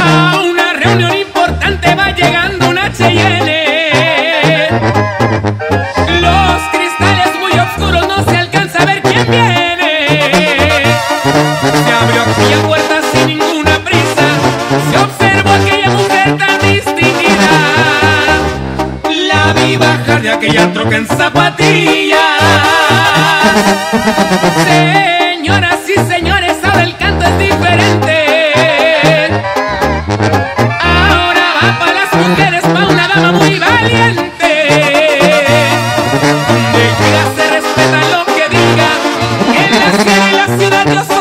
A una reunión importante va llegando una Cheyenne. Bajar de aquella troca en zapatillas. Señoras y señores, ahora el canto es diferente. Ahora va para las mujeres, pa' una dama muy valiente. Llega se respeta lo que diga. En la ciudad y la ciudad yo